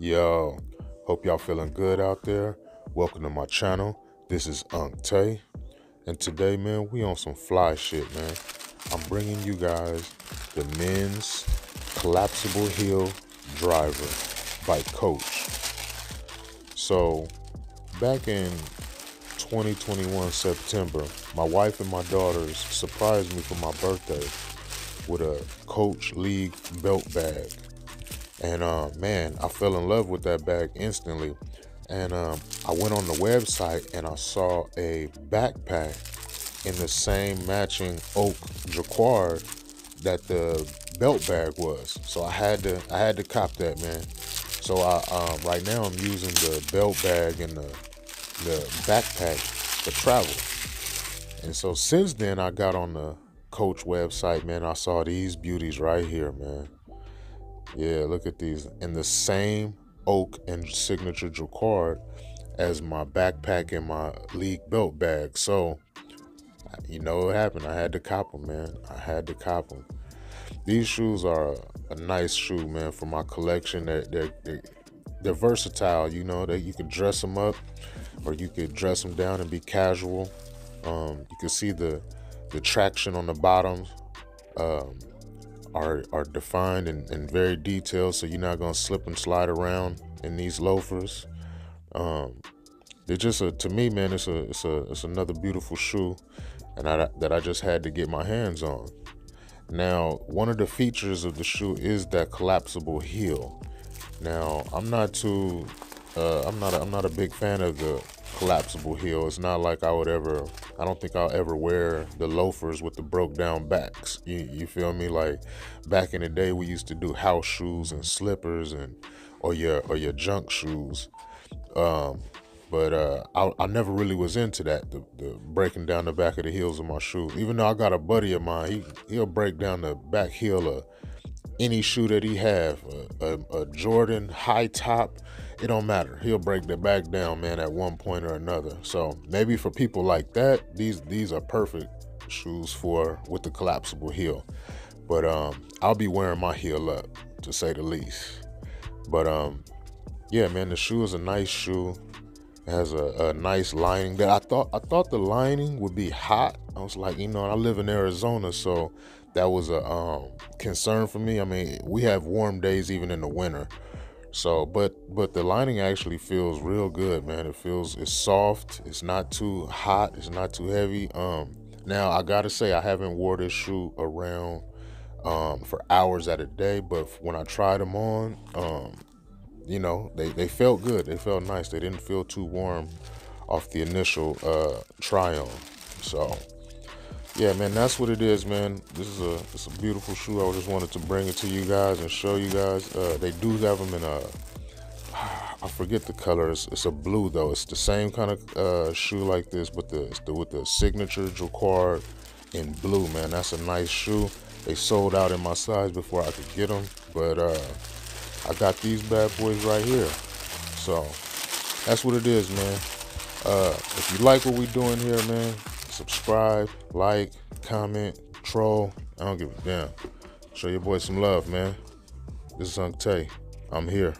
Yo, hope y'all feeling good out there. Welcome to my channel. This is Unc Tay. And today, man, we on some fly shit, man. I'm bringing you guys the men's collapsible heel driver by Coach. So, back in 2021 September, my wife and my daughters surprised me for my birthday with a Coach League belt bag. And uh, man, I fell in love with that bag instantly. And um, I went on the website and I saw a backpack in the same matching oak jacquard that the belt bag was. So I had to I had to cop that, man. So I um, right now I'm using the belt bag and the the backpack for travel. And so since then I got on the coach website, man, I saw these beauties right here, man. Yeah, look at these. In the same oak and signature jacquard as my backpack and my league belt bag. So, you know what happened? I had to cop them, man. I had to cop them. These shoes are a nice shoe, man, for my collection. They're, they're, they're, versatile, you know, that you can dress them up or you could dress them down and be casual. Um, you can see the the traction on the bottoms. Um, are are defined and, and very detailed, so you're not gonna slip and slide around in these loafers. Um, they're just a to me, man. It's a it's a it's another beautiful shoe, and I, that I just had to get my hands on. Now, one of the features of the shoe is that collapsible heel. Now, I'm not too uh, I'm not a, I'm not a big fan of the collapsible heel. It's not like I would ever. I don't think I'll ever wear the loafers with the broke down backs. You, you feel me? Like back in the day, we used to do house shoes and slippers and or your or your junk shoes. Um, but uh, I, I never really was into that. The, the breaking down the back of the heels of my shoes. Even though I got a buddy of mine, he he'll break down the back heel of any shoe that he have, a, a, a Jordan high top it don't matter. He'll break the back down, man, at one point or another. So maybe for people like that, these these are perfect shoes for with the collapsible heel. But um, I'll be wearing my heel up to say the least. But um, yeah, man, the shoe is a nice shoe. It has a, a nice lining that I thought I thought the lining would be hot. I was like, you know, I live in Arizona, so that was a um, concern for me. I mean, we have warm days even in the winter. So, but but the lining actually feels real good, man. It feels it's soft. It's not too hot. It's not too heavy. Um, now I gotta say I haven't wore this shoe around um, for hours at a day, but when I tried them on, um, you know, they they felt good. They felt nice. They didn't feel too warm off the initial uh, try on. So yeah, man, that's what it is, man. This is a it's a beautiful shoe. I just wanted to bring it to you guys and show you guys. Uh, they do have them in a I forget the color. It's, it's, a blue though. It's the same kind of uh, shoe like this, but the, the with the signature jacquard in blue, man. That's a nice shoe. They sold out in my size before I could get them, but uh, I got these bad boys right here. So that's what it is, man. Uh, if you like what we're doing here, man, subscribe, like, comment, troll. I don't give a damn. Show your boy some love, man. This is Unc Tay. I'm here.